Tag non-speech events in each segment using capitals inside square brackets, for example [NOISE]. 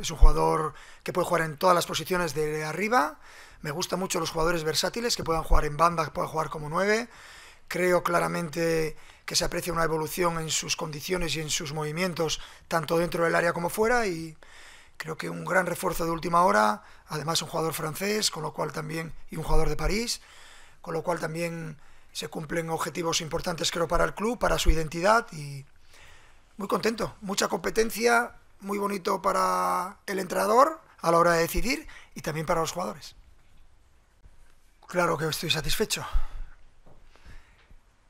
Es un jugador que puede jugar en todas las posiciones de arriba. Me gustan mucho los jugadores versátiles que puedan jugar en banda, que puedan jugar como nueve. Creo claramente que se aprecia una evolución en sus condiciones y en sus movimientos, tanto dentro del área como fuera. Y creo que un gran refuerzo de última hora. Además, un jugador francés, con lo cual también, y un jugador de París, con lo cual también se cumplen objetivos importantes, creo, para el club, para su identidad. Y muy contento. Mucha competencia, muy bonito para el entrenador a la hora de decidir y también para los jugadores. Claro que estoy satisfecho.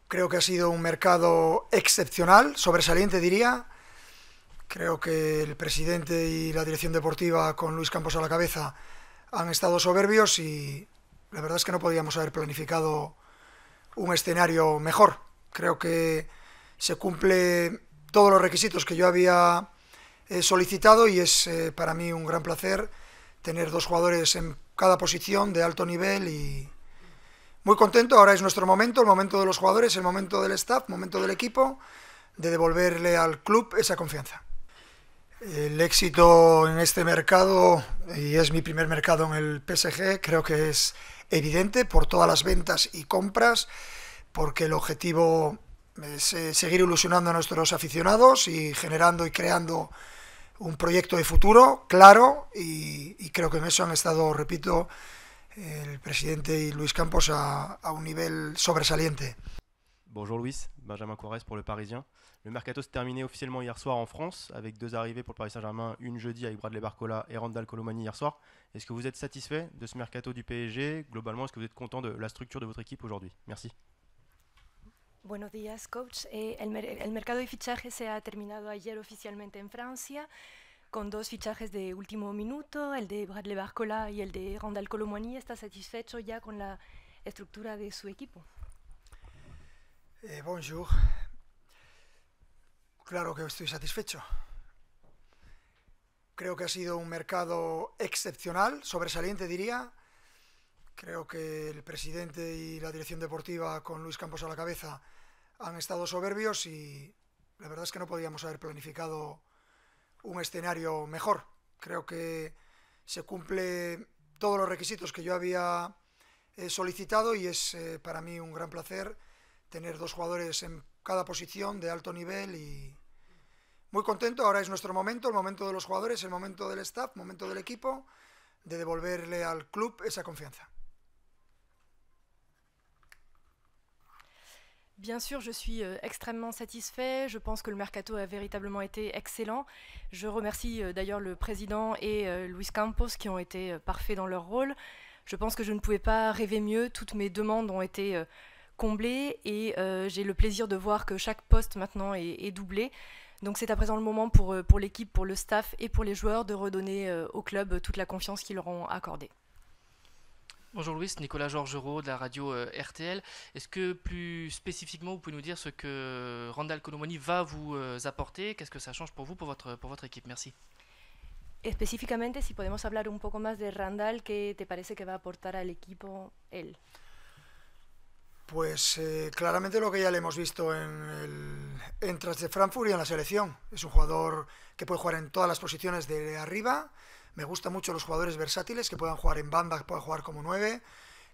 Creo que ha sido un mercado excepcional, sobresaliente diría. Creo que el presidente y la dirección deportiva con Luis Campos a la cabeza han estado soberbios y la verdad es que no podíamos haber planificado un escenario mejor. Creo que se cumple todos los requisitos que yo había eh, solicitado y es eh, para mí un gran placer tener dos jugadores en cada posición de alto nivel y muy contento. Ahora es nuestro momento, el momento de los jugadores, el momento del staff, el momento del equipo, de devolverle al club esa confianza. El éxito en este mercado, y es mi primer mercado en el PSG, creo que es evidente por todas las ventas y compras, porque el objetivo es eh, seguir ilusionando a nuestros aficionados y generando y creando un proyecto de futuro claro y, y, creo que en eso han estado, repito, el presidente y Luis Campos a, un nivel sobresaliente. Bonjour Luis, Benjamin Corres pour le Parisien. Le mercato s'est terminé officiellement hier soir en France avec deux arrivées pour le Paris Saint-Germain, une jeudi avec Bradley Barcola et Randall Colomani hier soir. Est-ce que vous êtes satisfait de ce mercato du PSG Globalement, est-ce que vous êtes content de la structure de votre équipe aujourd'hui? Merci. Buenos días, coach. Eh, el, mer el, mercado de fichajes se ha terminado ayer oficialmente en Francia, con dos fichajes de último minuto, el de Bradley Barcola y el de Randall Colomani. ¿Está satisfecho ya con la estructura de su equipo? Eh, bonjour. Claro que estoy satisfecho. Creo que ha sido un mercado excepcional, sobresaliente diría. Creo que el presidente y la dirección deportiva con Luis Campos a la cabeza han estado soberbios y la verdad es que no podíamos haber planificado un escenario mejor. Creo que se cumple todos los requisitos que yo había eh, solicitado y es eh, para mí un gran placer tener dos jugadores en cada posición de alto nivel y muy contento. Ahora es nuestro momento, el momento de los jugadores, el momento del staff, el momento del equipo, de devolverle al club esa confianza. Bien sûr, je suis euh, extrêmement satisfait. Je pense que le mercato a véritablement été excellent. Je remercie euh, d'ailleurs le président et euh, Luis Campos qui ont été parfaits dans leur rôle. Je pense que je ne pouvais pas rêver mieux. Toutes mes demandes ont été comblées et j'ai le plaisir de voir que chaque poste maintenant est, est doublé. Donc c'est à présent le moment pour, pour l'équipe, pour le staff et pour les joueurs de redonner au club toute la confiance qu'ils leur ont accordée. Bonjour Louis, Nicolas Georgerot de la radio euh, RTL. Est-ce que plus spécifiquement vous pouvez nous dire ce que Randall Colomoni va vous euh, apporter Qu'est-ce que ça change pour vous, pour votre, pour votre équipe Merci. Específicamente, si podemos hablar un poco más de Randall, ¿qué te parece que va a aportar al equipo él? Pues eh, claramente lo que ya le hemos visto en el Entras de Frankfurt y en la selección. Es un jugador que puede jugar en todas las posiciones de arriba, me gustan mucho los jugadores versátiles que puedan jugar en banda, que puedan jugar como nueve.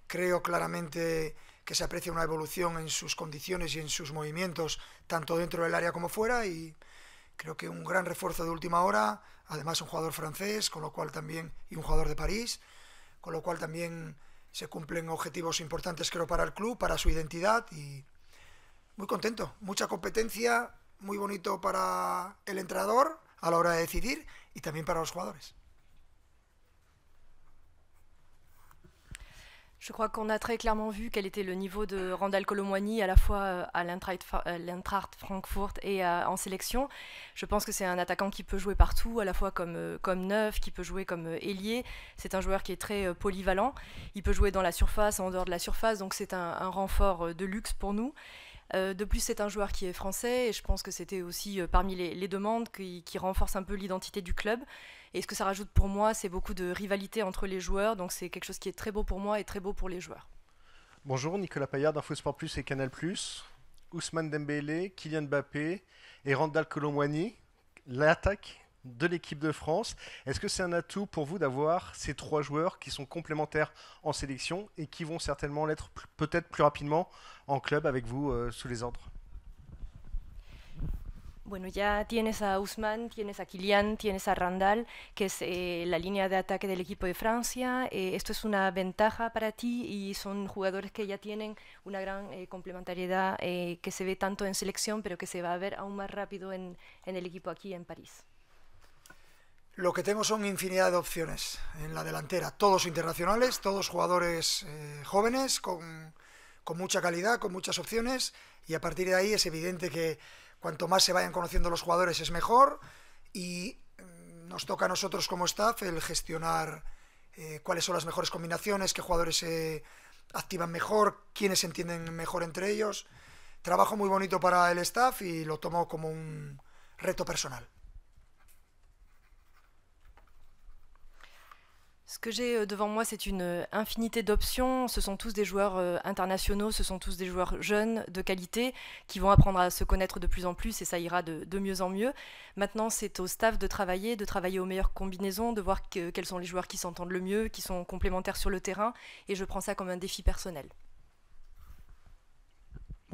Creo claramente que se aprecia una evolución en sus condiciones y en sus movimientos, tanto dentro del área como fuera. Y creo que un gran refuerzo de última hora. Además, un jugador francés, con lo cual también, y un jugador de París, con lo cual también se cumplen objetivos importantes, creo, para el club, para su identidad. Y muy contento. Mucha competencia, muy bonito para el entrenador a la hora de decidir y también para los jugadores. Je crois qu'on a très clairement vu quel était le niveau de Randall Colomwani à la fois euh, à l'Eintracht Frankfurt et à, en sélection. Je pense que c'est un attaquant qui peut jouer partout, à la fois comme, euh, comme neuf, qui peut jouer comme euh, ailier. C'est un joueur qui est très polyvalent. Il peut jouer dans la surface, en dehors de la surface, donc c'est un, renfort de luxe pour nous. Euh, de plus, c'est un joueur qui est français et je pense que c'était aussi euh, parmi les, demandes qui, qui renforcent un peu l'identité du club. Et ce que ça rajoute pour moi, c'est beaucoup de rivalité entre les joueurs. Donc c'est quelque chose qui est très beau pour moi et très beau pour les joueurs. Bonjour, Nicolas Payard d'Info Sport Plus et Canal Plus. Ousmane Dembélé, Kylian Mbappé et Randall Colomwani. L'attaque de l'équipe de France. Est-ce que c'est un atout pour vous d'avoir ces trois joueurs qui sont complémentaires en sélection et qui vont certainement l'être peut-être plus rapidement en club avec vous euh, sous les ordres? Bueno, ya tienes a Ousmane, tienes a Kylian, tienes a Randall, que es eh, la línea de ataque del equipo de Francia. Eh, esto es una ventaja para ti y son jugadores que ya tienen una gran eh, complementariedad que se ve tanto en selección, pero que se va a ver aún más rápido en, en el equipo aquí en París. Lo que tengo son infinidad de opciones en la delantera, todos internacionales, todos jugadores jóvenes, con, con mucha calidad, con muchas opciones, y a partir de ahí es evidente que Cuanto más se vayan conociendo los jugadores es mejor y mm, nos toca a nosotros como staff el gestionar eh, cuáles son las mejores combinaciones, qué jugadores se activan mejor, quiénes se entienden mejor entre ellos. Trabajo muy bonito para el staff y lo tomo como un reto personal. Ce que j'ai euh, devant moi, c'est une euh, infinité d'options. Ce sont tous des joueurs euh, internationaux, ce sont tous des joueurs jeunes, de qualité, qui vont apprendre à se connaître de plus en plus et ça ira de, mieux en mieux. Maintenant, c'est au staff de travailler, de travailler aux meilleures combinaisons, de voir quels sont les joueurs qui s'entendent le mieux, qui sont complémentaires sur le terrain et je prends ça comme un défi personnel.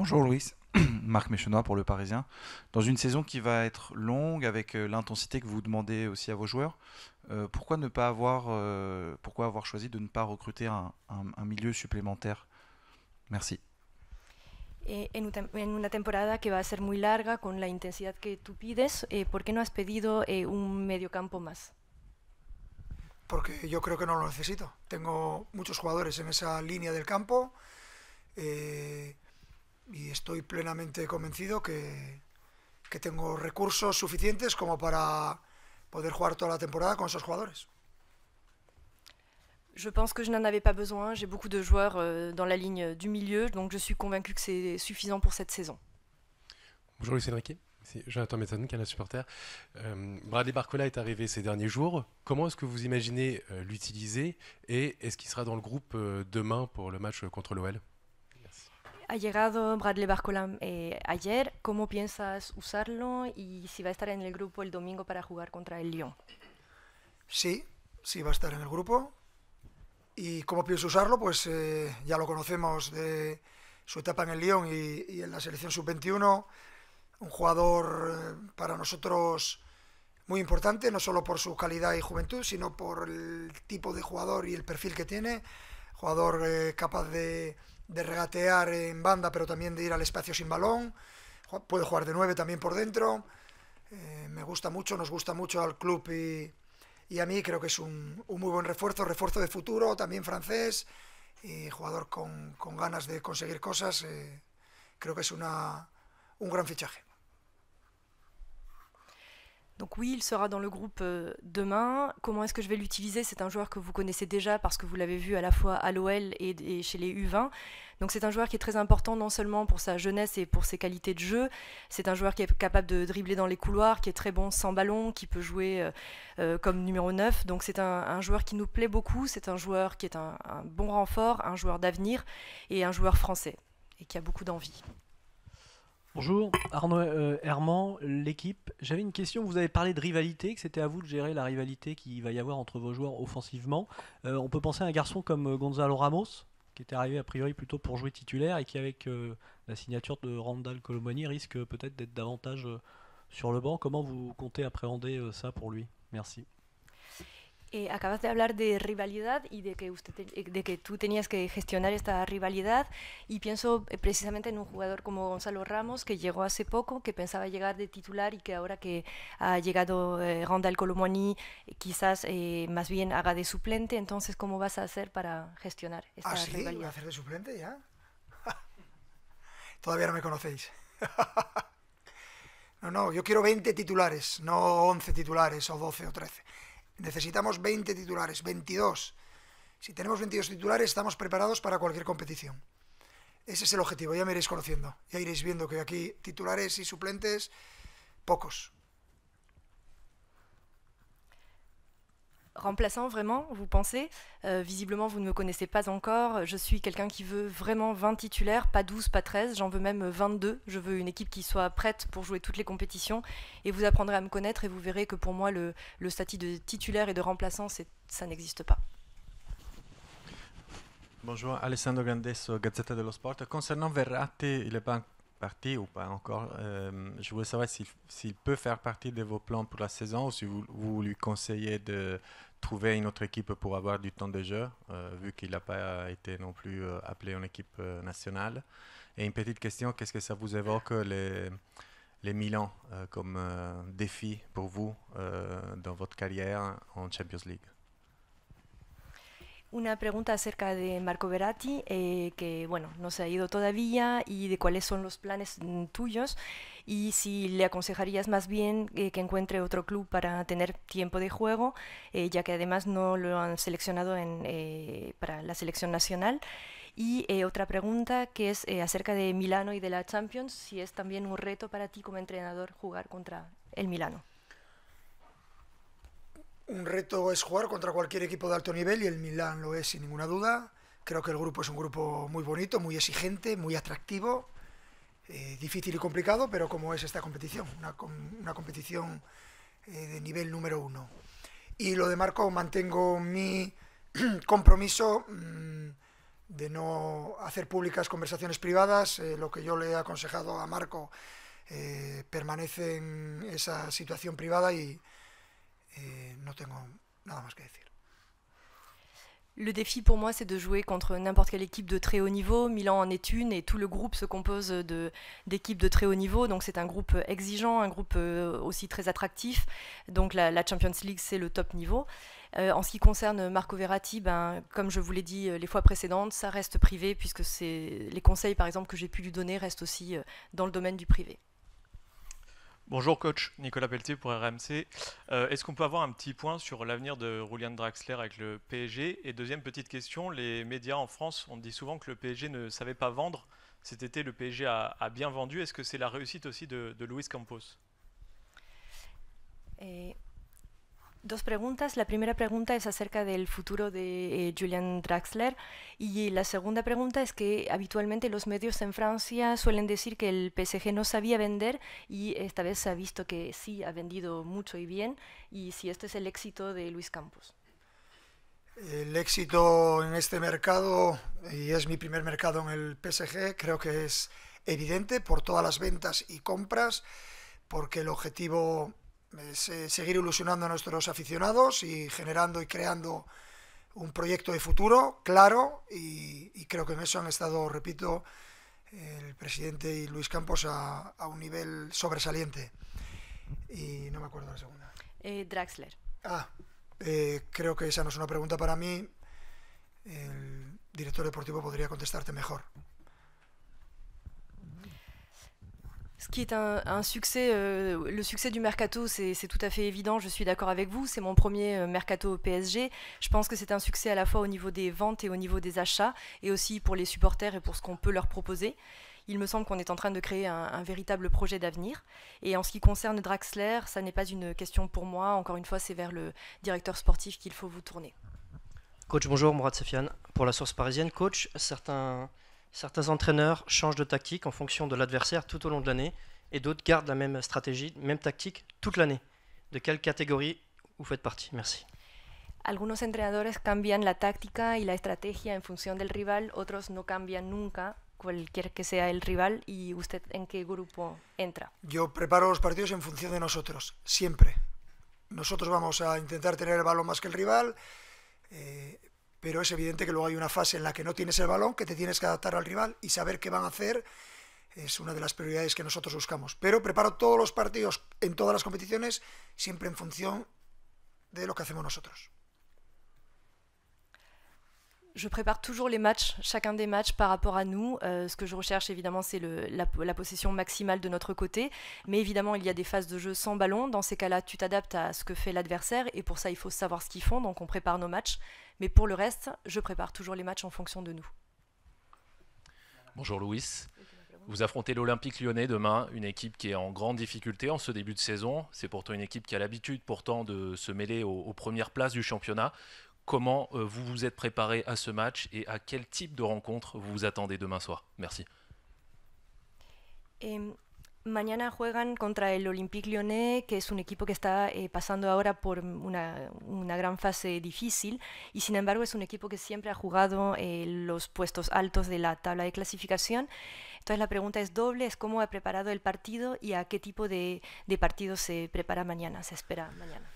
Bonjour Louis, [CLEARS THROAT] Marc Méchenois pour le Parisien. Dans une saison qui va être longue avec l'intensité que vous demandez aussi à vos joueurs, euh, pourquoi ne pas avoir, euh, pourquoi avoir choisi de ne pas recruter un, un, un milieu supplémentaire? Merci. Eh, en, en, una temporada que va a ser muy larga con la intensidad que tú pides, eh, ¿por qué no has pedido eh, un mediocampo más? Porque yo creo que no lo necesito. Tengo muchos jugadores en esa línea del campo eh, y estoy plenamente convencido que, que tengo recursos suficientes como para poder jugar toda la temporada con esos jugadores. Je pense que je n'en avais pas besoin. J'ai beaucoup de joueurs euh, dans la ligne du milieu, donc je suis convaincu que c'est suffisant pour cette saison. Bonjour Lucien Riquet, c'est Jonathan Metson, Canal Supporter. Euh, Bradley Barcola est arrivé ces derniers jours. Comment est-ce que vous imaginez euh, l'utiliser et est-ce qu'il sera dans le groupe demain pour le match contre l'OL ha llegado Bradley Barcola eh, ayer. ¿Cómo piensas usarlo y si va a estar en el grupo el domingo para jugar contra el Lyon? Sí, sí va a estar en el grupo. ¿Y cómo pienso usarlo? Pues eh, ya lo conocemos de su etapa en el Lyon y, y en la selección sub-21. Un jugador eh, para nosotros muy importante, no solo por su calidad y juventud, sino por el tipo de jugador y el perfil que tiene. Jugador eh, capaz de de regatear en banda, pero también de ir al espacio sin balón. Puede jugar de nueve también por dentro. Eh, me gusta mucho, nos gusta mucho al club y, y a mí creo que es un, un, muy buen refuerzo, refuerzo de futuro, también francés, y jugador con, con ganas de conseguir cosas. Eh, creo que es una, un gran fichaje. Donc oui, il sera dans le groupe euh, demain. Comment est-ce que je vais l'utiliser? C'est un joueur que vous connaissez déjà parce que vous l'avez vu à la fois à l'OL et, chez les U20. Donc c'est un joueur qui est très important non seulement pour sa jeunesse et pour ses qualités de jeu, c'est un joueur qui est capable de dribbler dans les couloirs, qui est très bon sans ballon, qui peut jouer euh, euh, comme numéro 9. Donc c'est un, joueur qui nous plaît beaucoup, c'est un joueur qui est un bon renfort, un joueur d'avenir et un joueur français et qui a beaucoup d'envie. Bonjour, Arnaud euh, Herman, l'équipe. J'avais une question, vous avez parlé de rivalité, que c'était à vous de gérer la rivalité qu'il va y avoir entre vos joueurs offensivement. Euh, on peut penser à un garçon comme euh, Gonzalo Ramos, qui était arrivé a priori plutôt pour jouer titulaire et qui avec la signature de Randall Colomani risque peut-être d'être davantage sur le banc. Comment vous comptez appréhender ça pour lui? Merci. Eh, acabas de hablar de rivalidad y de que, usted de que tú tenías que gestionar esta rivalidad y pienso eh, precisamente en un jugador como Gonzalo Ramos que llegó hace poco, que pensaba llegar de titular y que ahora que ha llegado eh, Randall Colomani quizás más bien haga de suplente, entonces ¿cómo vas a hacer para gestionar esta ¿Ah, sí? rivalidad? ¿Va a hacer de suplente ya? [LAUGHS] Todavía no me conocéis. [LAUGHS] no, no, yo quiero 20 titulares, no 11 titulares o 12 o 13 necesitamos 20 titulares, 22. Si tenemos 22 titulares, estamos preparados para cualquier competición. Ese es el objetivo, ya me iréis conociendo. Ya iréis viendo que aquí titulares y suplentes, pocos. Remplaçant, vraiment, vous pensez? Euh, Visiblement, vous ne me connaissez pas encore. Je suis quelqu'un qui veut vraiment 20 titulaires, pas 12, pas 13. J'en veux même 22. Je veux une équipe qui soit prête pour jouer toutes les compétitions. Et vous apprendrez à me connaître et vous verrez que pour moi, le, statut de titulaire et de remplaçant, ça n'existe pas. Bonjour, Alessandro Grandesso, Gazzetta dello Sport. Concernant Verratti, il n'est pas parti ou pas encore. Euh, je voulais savoir s'il peut faire partie de vos plans pour la saison ou si vous, vous lui conseillez de trouver une autre équipe pour avoir du temps de jeu, euh, vu qu'il n'a pas été non plus euh, appelé en équipe nationale. Et une petite question, qu'est-ce que ça vous évoque les, les Milan comme défi pour vous dans votre carrière en Champions League? Una pregunta acerca de Marco Verratti, eh, que bueno, no se ha ido todavía, y de cuáles son los planes mm, tuyos, y si le aconsejarías más bien eh, que encuentre otro club para tener tiempo de juego, eh, ya que además no lo han seleccionado en, para la selección nacional. Y otra pregunta que es acerca de Milano y de la Champions, si es también un reto para ti como entrenador jugar contra el Milano un reto es jugar contra cualquier equipo de alto nivel y el Milan lo es sin ninguna duda. Creo que el grupo es un grupo muy bonito, muy exigente, muy atractivo, eh, difícil y complicado, pero como es esta competición, una, una competición eh, de nivel número uno. Y lo de Marco, mantengo mi [CLEARS THROAT] compromiso mm, de no hacer públicas conversaciones privadas. Eh, lo que yo le he aconsejado a Marco permanece en esa situación privada y, decir. Le défi pour moi, c'est de jouer contre n'importe quelle équipe de très haut niveau. Milan en est une et tout le groupe se compose d'équipes de, très haut niveau. Donc c'est un groupe exigeant, un groupe euh, aussi très attractif. Donc la, Champions League, c'est le top niveau. Euh, en ce qui concerne Marco Verratti, ben, comme je vous l'ai dit euh, les fois précédentes, ça reste privé puisque les conseils par exemple que j'ai pu lui donner restent aussi dans le domaine du privé. Bonjour coach, Nicolas Pelletier pour RMC. Euh, est-ce qu'on peut avoir un petit point sur l'avenir de Julian Draxler avec le PSG Et deuxième petite question, les médias en France, on dit souvent que le PSG ne savait pas vendre. Cet été, le PSG a, bien vendu. Est-ce que c'est la réussite aussi de, de Luis Campos? Dos preguntas. La primera pregunta es acerca del futuro de eh, Julian Draxler y la segunda pregunta es que habitualmente los medios en Francia suelen decir que el PSG no sabía vender y esta vez se ha visto que sí ha vendido mucho y bien y si este es el éxito de Luis Campos. El éxito en este mercado, y es mi primer mercado en el PSG, creo que es evidente por todas las ventas y compras, porque el objetivo es eh, seguir ilusionando a nuestros aficionados y generando y creando un proyecto de futuro claro y, creo que en eso han estado, repito, el presidente y Luis Campos a, un nivel sobresaliente. Y no me acuerdo la segunda. Eh, Draxler. Ah, eh, creo que esa no es una pregunta para mí. El director deportivo podría contestarte mejor. Ce qui est un, succès, euh, le succès du mercato, c'est tout à fait évident, je suis d'accord avec vous, c'est mon premier euh, mercato au PSG. Je pense que c'est un succès à la fois au niveau des ventes et au niveau des achats, et aussi pour les supporters et pour ce qu'on peut leur proposer. Il me semble qu'on est en train de créer un, véritable projet d'avenir. Et en ce qui concerne Draxler, ça n'est pas une question pour moi. Encore une fois, c'est vers le directeur sportif qu'il faut vous tourner. Coach, bonjour, Mourad Sefian. Pour la source parisienne, coach, certains Certains entraîneurs changent de tactique en fonction de l'adversaire tout au long de l'année et d'autres gardent la même stratégie, même tactique toute l'année. De quelle catégorie vous faites partie? Merci. Algunos entrenadores cambian la táctica y la estrategia en función del rival, otros no cambian nunca, cualquier que sea el rival. ¿Y usted en qué grupo entra? Yo preparo los partidos en función de nosotros, siempre. Nosotros vamos a intentar tener el balón más que el rival. Eh, pero es evidente que luego hay una fase en la que no tienes el balón, que te tienes que adaptar al rival y saber qué van a hacer es una de las prioridades que nosotros buscamos. Pero preparo todos los partidos en todas las competiciones siempre en función de lo que hacemos nosotros. Je prépare toujours les matchs, chacun des matchs par rapport à nous. Euh, ce que je recherche évidemment, c'est la, la, possession maximale de notre côté. Mais évidemment, il y a des phases de jeu sans ballon. Dans ces cas-là, tu t'adaptes à ce que fait l'adversaire. Et pour ça, il faut savoir ce qu'ils font. Donc on prépare nos matchs. Mais pour le reste, je prépare toujours les matchs en fonction de nous. Bonjour Louis. Vous affrontez l'Olympique lyonnais demain, une équipe qui est en grande difficulté en ce début de saison. C'est pourtant une équipe qui a l'habitude pourtant de se mêler aux, premières places du championnat. Comment euh, vous vous êtes préparé à ce match et à quel type de rencontre vous vous attendez demain soir Merci. Mañana juegan contra el Olympique Lyonnais, que es un equipo que está eh, pasando ahora por una, una, gran fase difícil y sin embargo es un equipo que siempre ha jugado eh, los puestos altos de la tabla de clasificación. Entonces la pregunta es doble, es cómo ha preparado el partido y a qué tipo de, de partido se prepara mañana, se espera mañana.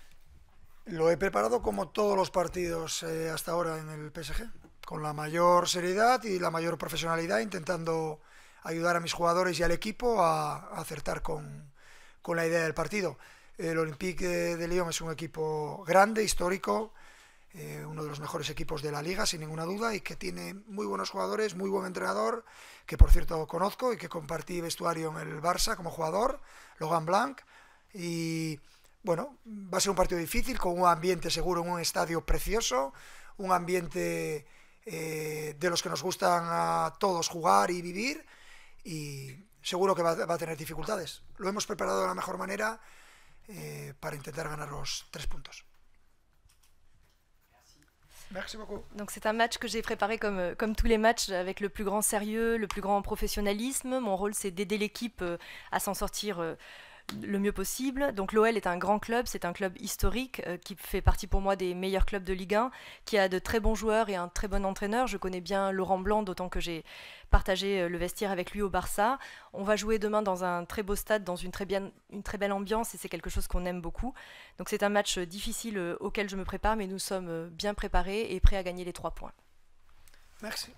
Lo he preparado como todos los partidos eh, hasta ahora en el PSG, con la mayor seriedad y la mayor profesionalidad, intentando ayudar a mis jugadores y al equipo a, acertar con, con, la idea del partido. El Olympique de, Lyon es un equipo grande, histórico, eh, uno de los mejores equipos de la liga, sin ninguna duda, y que tiene muy buenos jugadores, muy buen entrenador, que por cierto conozco y que compartí vestuario en el Barça como jugador, Logan Blanc. Y bueno, va a ser un partido difícil, con un ambiente seguro en un estadio precioso, un ambiente eh, de los que nos gustan a todos jugar y vivir y seguro que va, va, a tener dificultades. Lo hemos preparado de la mejor manera eh, para intentar ganar los tres puntos. Merci beaucoup. Donc c'est un match que j'ai préparé comme, comme tous les matchs avec le plus grand sérieux, le plus grand professionnalisme. Mon rôle c'est d'aider l'équipe euh, à s'en sortir euh, le mieux possible. Donc l'OL est un grand club, c'est un club historique euh, qui fait partie pour moi des meilleurs clubs de Ligue 1, qui a de très bons joueurs et un très bon entraîneur. Je connais bien Laurent Blanc, d'autant que j'ai partagé euh, le vestiaire avec lui au Barça. On va jouer demain dans un très beau stade, dans une très, bien, une très belle ambiance et c'est quelque chose qu'on aime beaucoup. Donc c'est un match difficile euh, auquel je me prépare, mais nous sommes bien préparés et prêts à gagner les trois points. Merci.